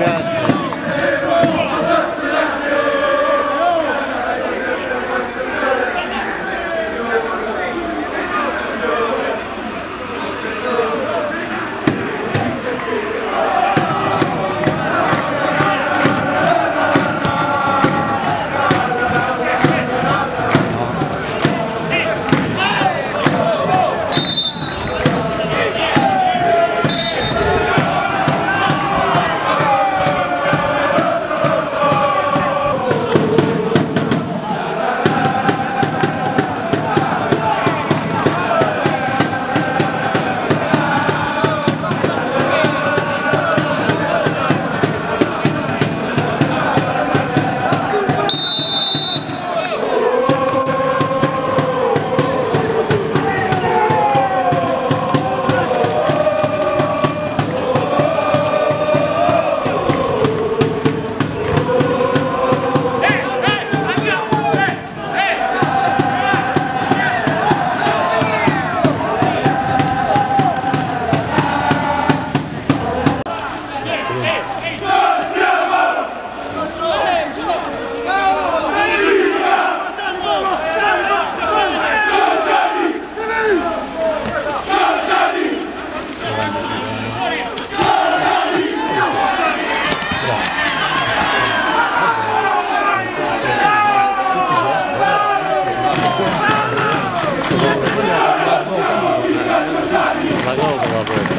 God. Zagrożona była.